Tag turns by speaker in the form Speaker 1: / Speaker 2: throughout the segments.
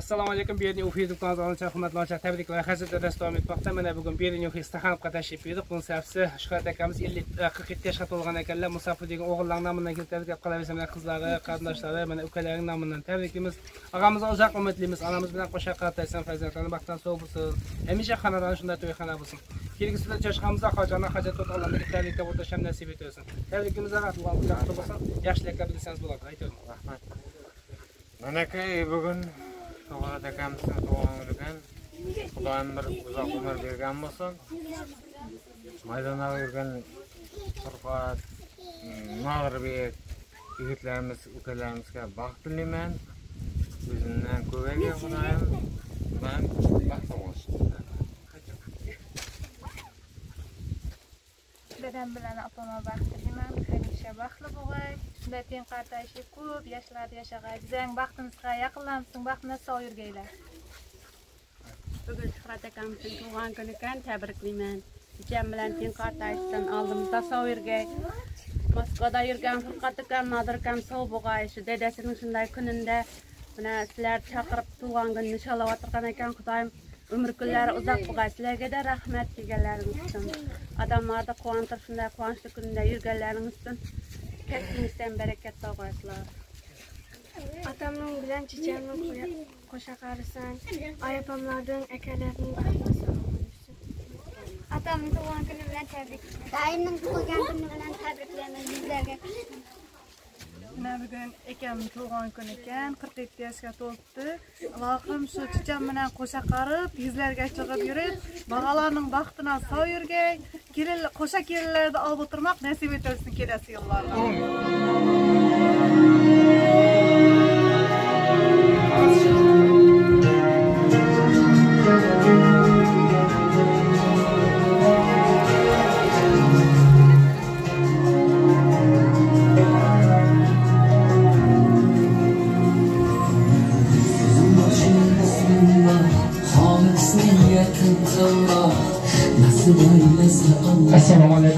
Speaker 1: assalomu alaykum bu yerning ufi hurmatli hurmatli tabrik va hazratlar davom etmoqda mana bugun bu ufi staxanovga tashrif buyurdik buni safsi shuhrat akamiz ellik e, qirq yetti yoshga to'lgan ekanlar. Musafir degan o'g'illarni nomidan kelib gap qolaversa mana qizlari qarindoshlari mana ukalarining nomidan tabriklaymiz og'amizni uzoq umidlaymiz onamiz bilan qo'sha qarataysan farzandlarni baxtdan sog' bo'lsin. Hamisha xonadoni shunday to'yxona bo'lsin. Kelgusida choshqamizda hojani hojat o'tganlarga tabriklab o'tasham nasib etaversin tabrikimiz bo'lsin. Yaxshiliklar bilsangiz bo'ladi. Aytaman
Speaker 2: rahmat. Manakay bugun Soğurat akamizni tug'ilgan ekan xudoyim bir uzoq umr bergan bo'lsin. Maydonda yurgan furqat nodirbek mm, yigitlarimiz ukalarimizga baxt tilayman. O'zimdan ko'paygan xudoyim. Man baxt olsin
Speaker 3: dadam bilan opama baxt tilayman. Hamisha baxtli bo'lay. Shunday teng qartayishib ko'p yoshlarda yashag'ay. Bizang baxtimizga yaqinlamsin baxtini sog' yurgaylar
Speaker 4: bugun shuhrat akamizning tug'ilgan kuni ekan tabriklayman ukam bilan teng qartayishdan oldimizda sog' yurgay moskvada yurgan furqat ukam nodir ukam sog' bo'lg'ay shu dadasining shunday kunida mana sizlar chaqirib tug'ilgan nishonlab o'tirgan ekan. Xudoyim umr kunlari uzoq bo'lg'ay. Sizlarga rahmat kelganlaringiz uchun odamlarni quvontirib shunday quvonchli kunda yurganlaringiz uchun kasbingizdan barakat topasizlar
Speaker 3: otamning bilan chechamni qo'sha qarisan oyapamlarning akalarning baxtasi
Speaker 5: Atamning tug'ilgan kuni bilan tabrik. Dayimning tug'ilgan kuni bilan tabriklayman sizlarga.
Speaker 3: Mana bugun akam tug'ilgan kun ekan qirq yetti yoshga to'libdi ilohim shu chicham bilan qo'sha qarib yuzlarga chiqib yurib bog'alarning baxtini sog' yurgay kelin qo'sha kelinlarni olib o'tirmoq nasib etilsin kelasi yillarda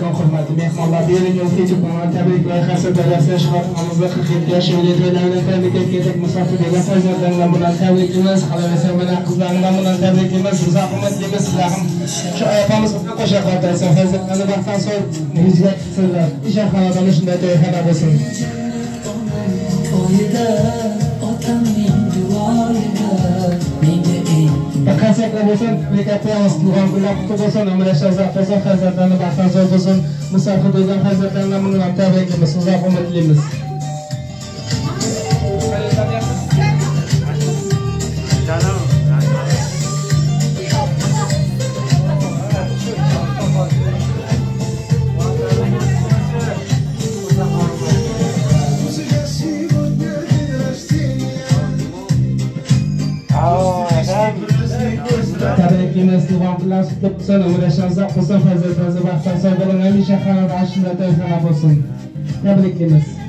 Speaker 1: O'zbekiston xizmati Mehmonlabelin yo'l kechib bog'lan tabrik loyihasi doirasida shaharmizda qirq yetti yosh yilida davlat davlatga kerak musofirga farzandlar bilan tabriklaymiz xolalar mana qizlarim bilan tabriklaymiz sizlar hurmat deymiz sizlar ham shu opamiz qo'sha qoldirsin farzandlarni baxtdan so'ng hijrat qilsinlar inshoalloh shunday xabar bo'lsin nasiblar bo'lsin bekatimiz bugunlar qutlu bo'lsin umra shahzod fazil hazratlarini baxtdan zo'r bo'lsin musafir bo'lgan hazratlarni bugun tabriklaymiz uzoq umr tilaymiz nasib qilib sen o'ylashansa xursand fazilat baxt tasa hamisha xonada ashula to'yxona bo'lsin. Tabriklaymiz.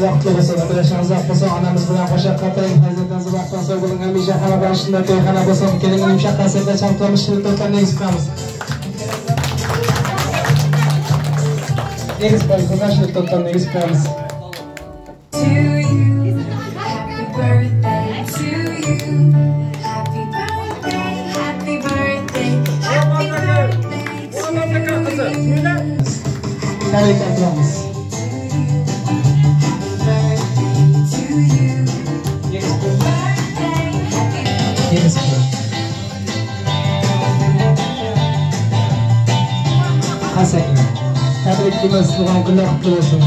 Speaker 1: Kunlar qutlug' bo'lsin uzoq bo'lsin onamiz bilan qo'sha qatang farzandlaringiz baxtdan sog' bo'ling hamisha xonadon shunday to'yxona bo'lsin keling yumshoq qarsakda chamtomish shirin to'yxona negizib qo'yamiz negizib qo'ying qizlar shirin to'yxona negizib qo'yamiz
Speaker 6: to you.
Speaker 1: Güneş doğan günler kutlu olsun.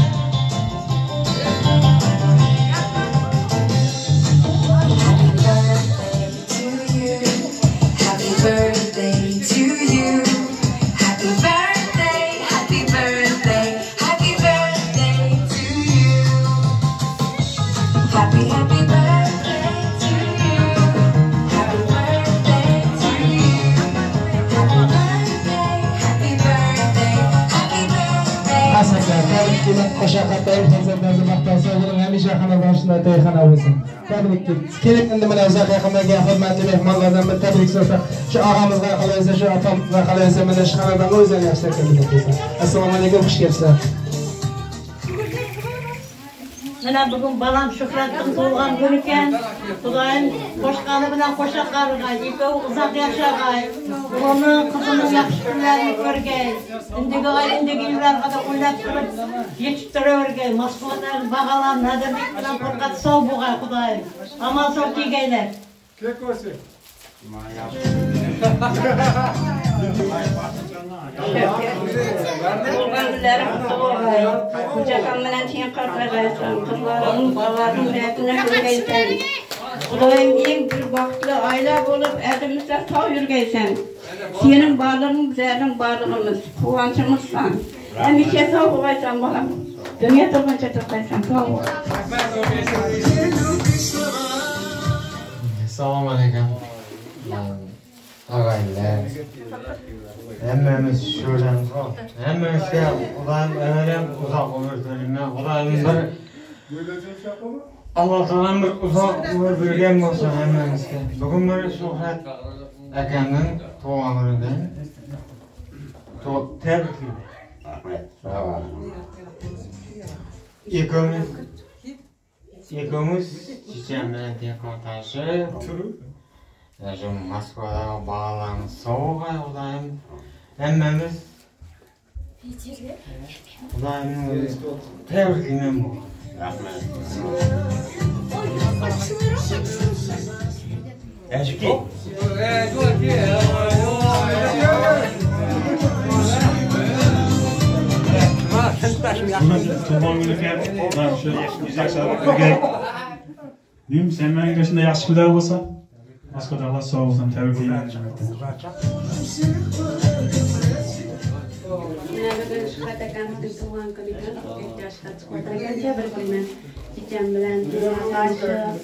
Speaker 1: keling endi mana o'zi yaqindagi xizmatchi mehmonlardan bir tabrik so'zlar shu og'amiz qanaqa desa shu opam qanaqa desa mana shu xonadonga o'zlarini yaxshi assalomu alaykum xush kelibsizlar.
Speaker 7: Mana bugun balam shuhratning tug'ilgan kuni ekan. құдайым қошқаны білән қоша қарға екеуі ұзақ яшағай оны қызының жақсы күндерін көргей індігі індігі үйлерге де ойлап тұрып жетіштіре бергей москвадағы бағаларын әділбек білән қорқат сау болғай құдайым аман сау келгейлер
Speaker 4: Қожакам менен тиен қартайғайсың, қызларың, балаларың жүрегіне көргейсің. Qizlaring, bolalarning raytini ko'rgaysan. Xudoyim eng bir baxtli oila bo'lib, elimizda sog' yurgaysan. Sening barlig'ing bizlarning barlig'imiz, quvonchimizsan. Hamisha sog' bo'lgaysan bolam. Dunyo turguncha turgaysan, sog' bo'l.
Speaker 2: Assalomu alaykum. Og'aylar. Hammamiz shudan hammamizga Xudoyim ömrüm uzoq umr bersin. Xudoyim bir Alloh taolam bir алла тағалам бір ұзақ өмір берген болсын бүгін міне шухрат әкемнің туған күнінде тәбриклеймін екеуміз екеуміз шешеммен депортажы жүр москвадағы балаларымыз сауға құдайым әммеміз құдайымның өзі
Speaker 8: tug'ilgan kuni ekan mana shu yashashlarga deyim sen menga shunday yaxshi kunlar bo'lsa moskvada alloh sog' bo'lsin tabriklayman
Speaker 4: Mana bugun shuhrat akamizni tug'ilgan kunidan qirq yoshga chiqavergancha bir kuni bilan to'ylashlashib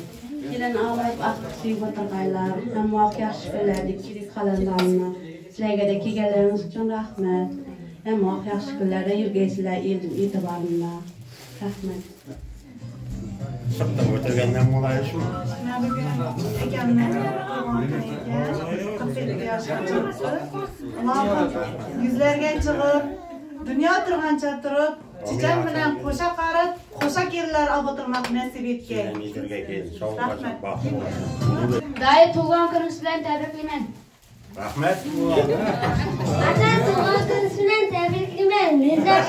Speaker 4: kelin olib ahd suyib o'tirganlar yamoq yaxshi kunlarni kirik qalinlarni sizlarga kelganlaringiz uchun rahmat yamoq yaxshi kunlarda yurgaysizlar elim e'tiborimlar rahmat
Speaker 8: sirtda o'tirgandan bo'layi shu
Speaker 3: akamlar bugun ekamni tug'ilgan kuni ekan. 47 yoshga chiqibdi. Allohim yuzlarga chiqib, dunyo turgancha turib, checham bilan qo'sha qarib, qo'sha kelinlar olib o'tirmoq nasib etgay. Rahmat.
Speaker 5: Dayı tug'ilgan kuningiz bilan tabriklayman.
Speaker 8: rahmat
Speaker 5: Ata tug'ilgan kuningiz bilan tabriklayman. Mezar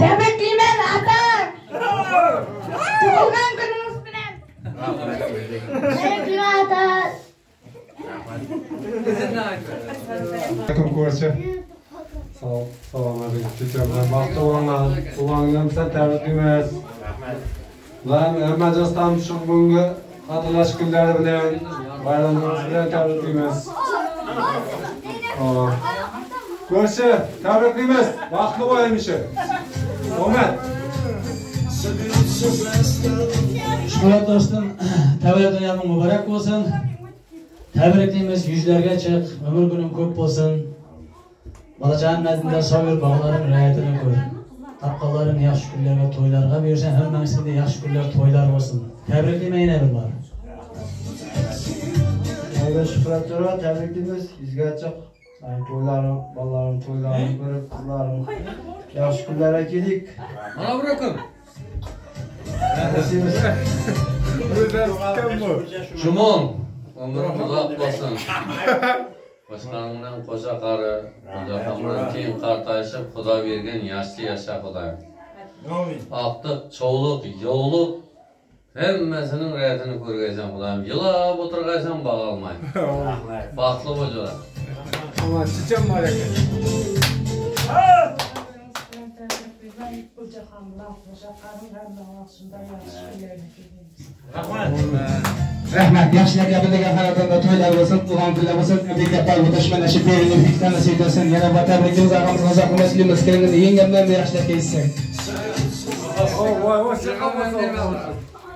Speaker 5: Tabriklayman ata. Tug'ilgan kuningiz Tabriklayman ata.
Speaker 9: Alaykum ko'rchi. Salom alaykum. Kechirlar. Vaqt bo'lgan. Tug'ilgan bilan tabriklaymiz. Ular Majlisdan shu bugungi qadrlash kunlari bilan bayramimiz bilan tabriklaymiz. Hop. Ko'rchi, tabriklaymiz. Vaqtli bo'laymishi. Omad.
Speaker 10: Shuhrat do'stim, tavallud muborak bo'lsin. Tabriklaymiz, yuzlarga chiq, umr kuning ko'p bo'lsin. Bola jannatida sog'ir bog'laring rayatini ko'r. Taqqalarim yaxshi kunlarga, to'ylarga bersan, hammamizga yaxshi kunlar, to'ylar bo'lsin. Tabriklayman yana bir bor.
Speaker 9: Mayda Shuhrat tura tabriklaymiz. Yuzga chiq. Sen to'ylarim, bolalarim to'ylarini ko'rib, qizlarim yaxshi kunlarga
Speaker 11: жұмон өмірқұлақ болсын босқаныңнан қоса қары құдақамнан кейін қартайшып құда берген ясты яша құдайым ақтық чоулық жаулық һәммәсінің рәтін көргейсің құдайым жылап отырғайсың баға алмай رحمة
Speaker 9: يمشي لك قبل لك
Speaker 1: خلطة طويلة وصلت وهم في الوسط في أبطال وتشمل شبيه اللي فيك تانا سيدا سن يا رب تابع جوزا خمس خمسة خمس لي مسكرين اللي ينقم ما يرحش
Speaker 9: لك يسن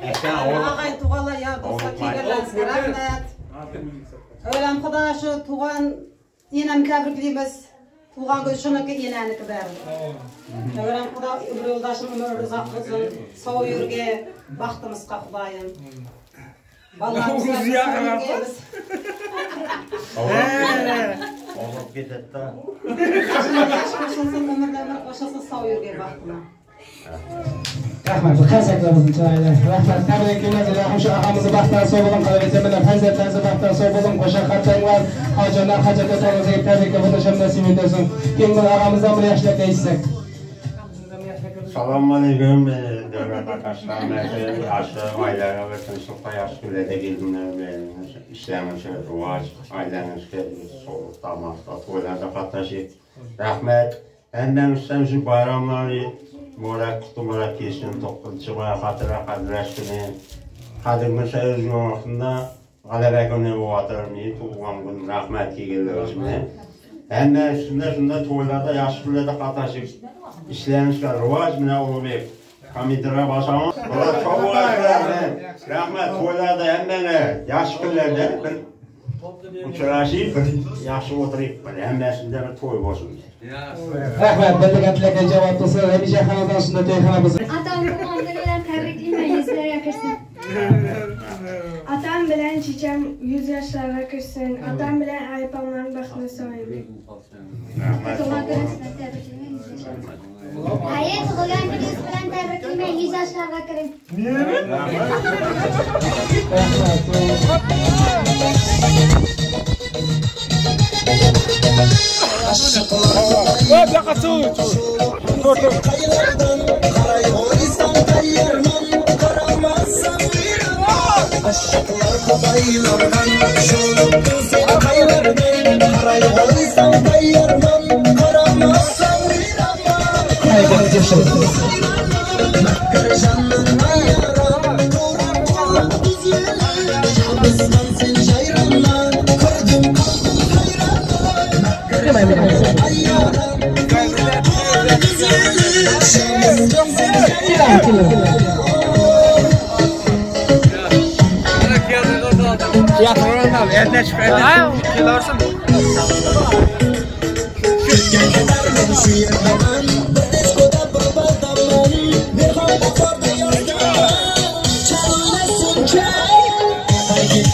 Speaker 9: ағайын
Speaker 7: туғалар я болса келгенлеріңізге рахмет өлім құда шу туған енем кәбір тілейміз
Speaker 12: Tuğan göz şunaki ilaniki bäri. Öwren Huda öbür yoldaşym ömür uzak bolsun. Sağ yürge baxtymyz Hudaýym. Ballarymyz
Speaker 13: Olup gidet da.
Speaker 12: ömürlerine koşasın sağ yürge baxtyma.
Speaker 1: Rahman, Xəzəklərimizin çayları, rəhmətlər və qiyməti rəhmşə ağamızı baxdan soğulun, qalabitəmədən, həzrətlərinizə baxdan soğulun, qoşa xətənlər, hacana, hacəqə tanrıza etərdik ki, bunu şəmdə simindəsin. Kimdir ağamızdan bir yaşla qeysək.
Speaker 14: Salamun aleyküm, dövlət arkadaşlar, məhzələm, aşırım, ailəyə və tınçlıqda yaxşı gülədə gedinlər, işləmişə, ruvac, ailənir ki, soğuq, damaqda, toylarda patlaşır. Rəhmət, əndən üstəm üçün bayramlar, Mora Qutumara keçinin 9-cu qoya xatıra qadrəş günü Qadırmışa öz yolunda qələbə günü bu atırmıyı, tuğulan günü rəhmət yiyirlər özümə. Həm də üstündə şunda toylarda, yaşı toylarda qataşıb, işləmişlər, rivac minə olub, komitəra başamız. Bura çox olarlar, rəhmət toylarda həm də yaşı günlərdə uçuraşıb, yaxşı oturub, həm də üstündə bir toy olsun.
Speaker 1: Rahmat, bildigan tilakka javob bo'lsa, hamisha xonadon shunda to'yxonamiz.
Speaker 5: Atam tug'ilgan kuni bilan tabriklayman, yuzlarga kirsin.
Speaker 15: Atam bilan checham yuz yoshlarga kirsin. Atam bilan aypamlarni baxtini
Speaker 5: yuz yoshlarga. Hayır, tug'ilgan kuningiz bilan tabriklayman, yuz yoshlarga kiring.
Speaker 1: Hop, yoqa suv.
Speaker 16: Aşıklar kolaylardan Şoluktu seni kaylardan Haray olsam kayarman Karamazsam bir ama Makkar Makkar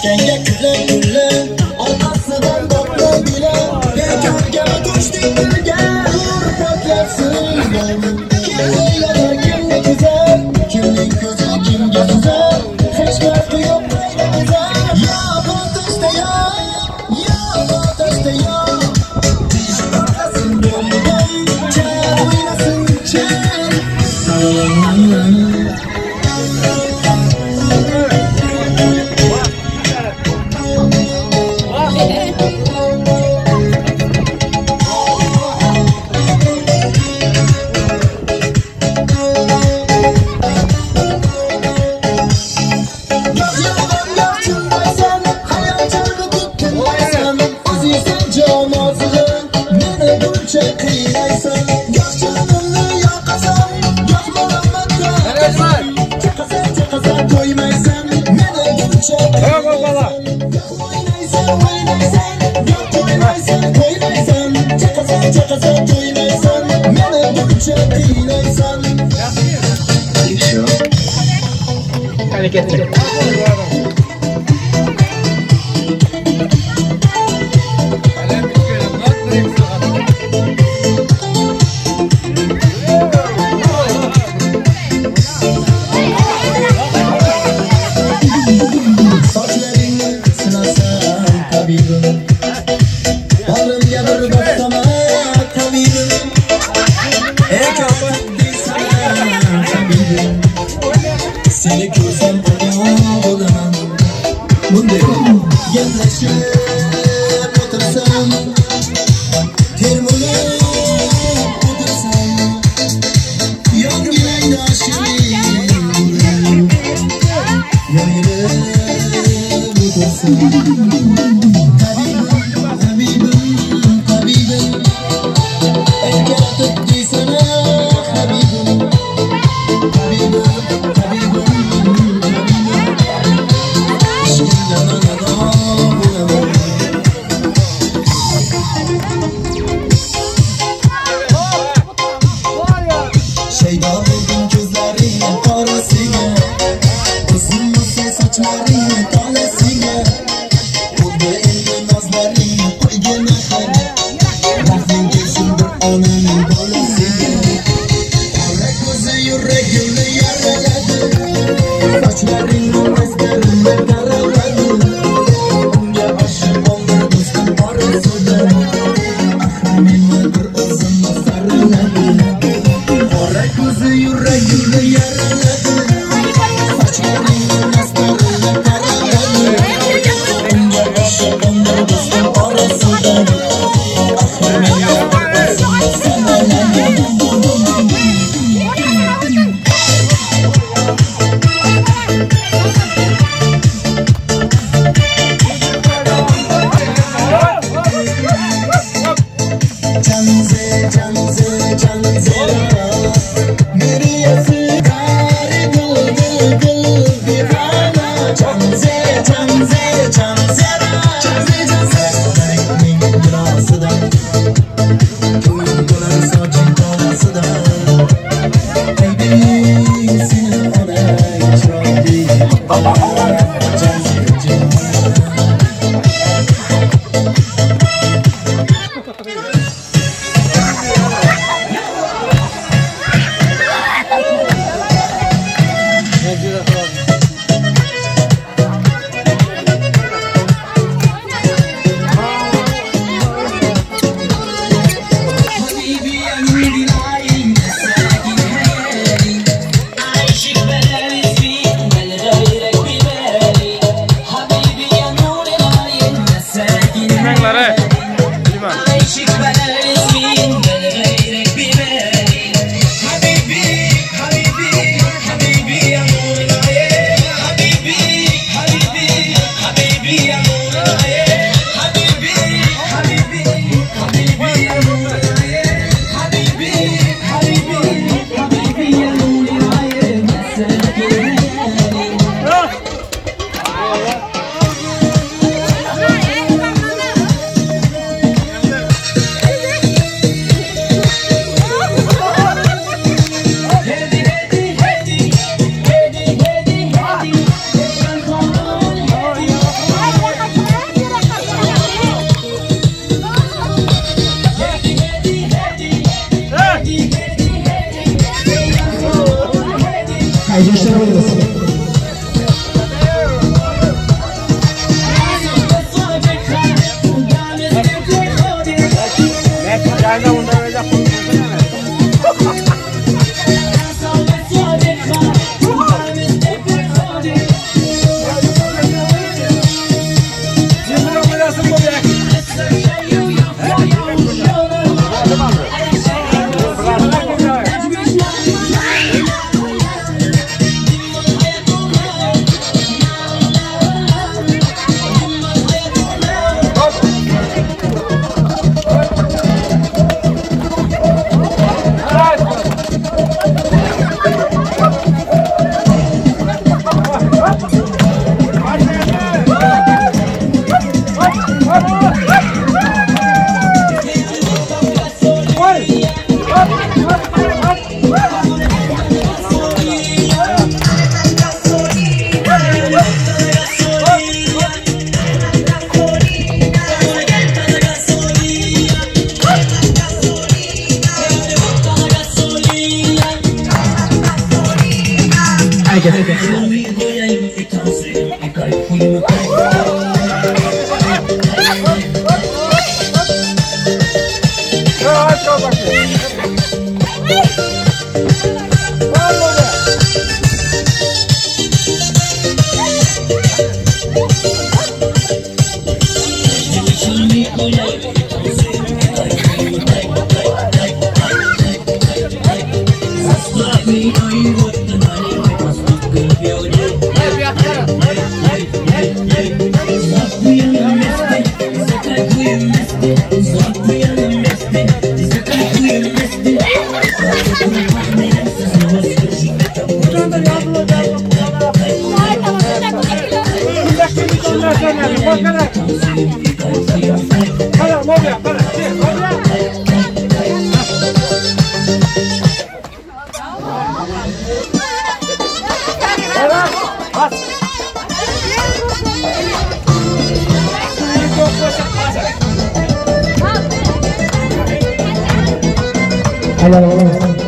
Speaker 16: canın
Speaker 6: 的滋味 I get it. Hello, hello, Các bạn
Speaker 10: hello.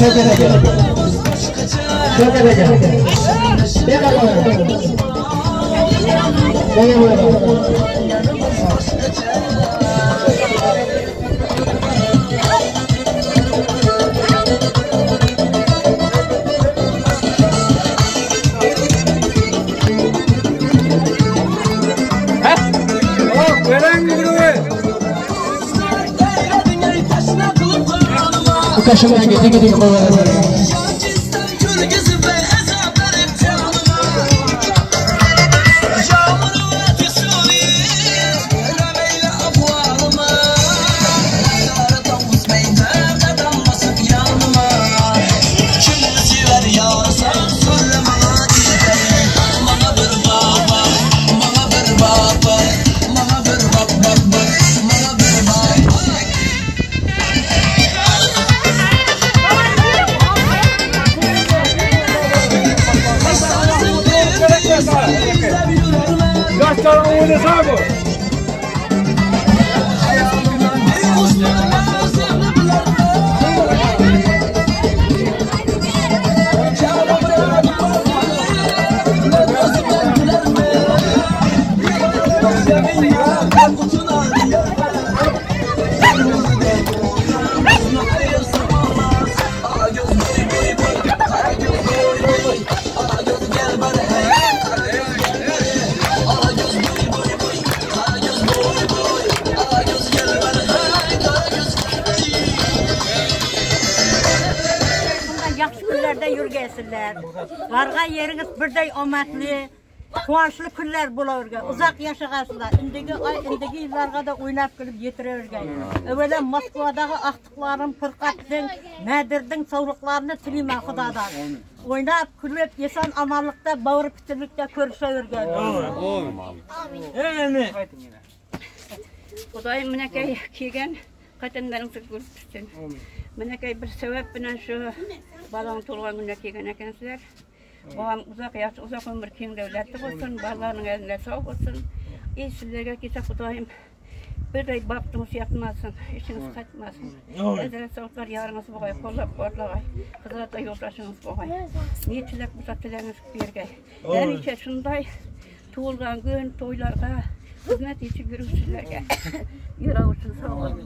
Speaker 10: Şöyle de gel.
Speaker 17: Şöyle
Speaker 6: de gel. Gel bakalım. Gel bakalım. Hah? Oh,
Speaker 1: berang gitu, gidi koyalım.
Speaker 6: Yaşlarım
Speaker 7: күнләр бола берген Узак яшагансызлар. Индеге ай, индеге елларга да уйнап килеп жетіре берген Әвәле москвадағы актыкларын, фыркаттың, мәдирдең саулыкларын телим Худодан. ойнап күліп есен аманлыкта, бауыр пітірлікте көрісе берген
Speaker 6: Амин.
Speaker 5: Әмин. Худайым менәкәй келген катындарыңызды күрсәтсен. Менәкәй бер бір белән шу балаң тулган көнгә келген екенсіздер Babam ұзақ yaş, ұзақ өмір kim devlette olsun, ballarının elinde sağ olsun. İyi sizlere kitap tutayım. Bir de baktığımız yapmasın, işiniz kaçmasın. Ezere sağlıklar yarınız boğay, kollak kollak. Kızlar da yoldaşınız boğay. Niye çilek bu tatlılarınız toylarga, hizmet için sağ.